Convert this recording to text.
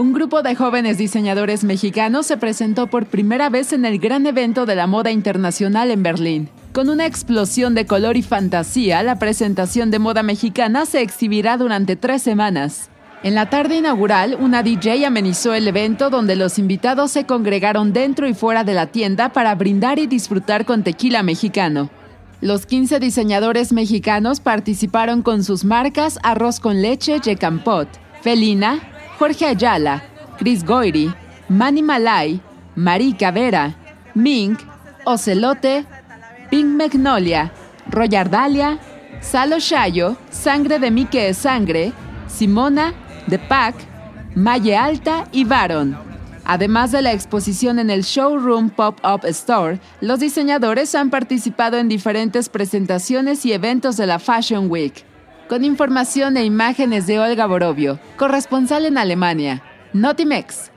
Un grupo de jóvenes diseñadores mexicanos se presentó por primera vez en el gran evento de la moda internacional en Berlín. Con una explosión de color y fantasía, la presentación de moda mexicana se exhibirá durante tres semanas. En la tarde inaugural, una DJ amenizó el evento donde los invitados se congregaron dentro y fuera de la tienda para brindar y disfrutar con tequila mexicano. Los 15 diseñadores mexicanos participaron con sus marcas Arroz con Leche Yecampot, Felina, Jorge Ayala, Chris Goiri, Manny Malay, Marika Vera, Mink, Ocelote, Pink Magnolia, Royardalia, Salo Shayo, Sangre de Mike es Sangre, Simona, The Pack, Maye Alta y Baron. Además de la exposición en el Showroom Pop-Up Store, los diseñadores han participado en diferentes presentaciones y eventos de la Fashion Week con información e imágenes de Olga Borovio, corresponsal en Alemania. Notimex.